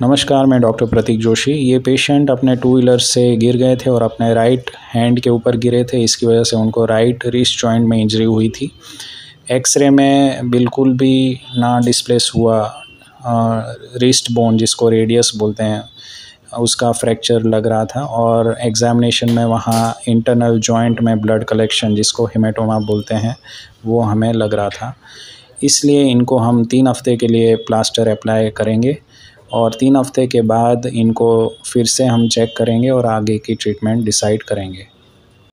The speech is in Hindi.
नमस्कार, मैं डॉक्टर प्रतीक जोशी। ये पेशेंट अपने टू व्हीलर से गिर गए थे और अपने राइट हैंड के ऊपर गिरे थे। इसकी वजह से उनको राइट रिस्ट जॉइंट में इंजरी हुई थी। एक्सरे में बिल्कुल भी ना डिस्प्लेस हुआ रिस्ट बोन जिसको रेडियस बोलते हैं, उसका फ्रैक्चर लग रहा था और एग्ज़ामिनेशन में वहाँ इंटरनल जॉइंट में ब्लड कलेक्शन जिसको हेमेटोमा बोलते हैं, वो हमें लग रहा था। इसलिए इनको हम तीन हफ़्ते के लिए प्लास्टर अप्लाई करेंगे। और तीन हफ़्ते के बाद इनको फिर से हम चेक करेंगे और आगे की ट्रीटमेंट डिसाइड करेंगे।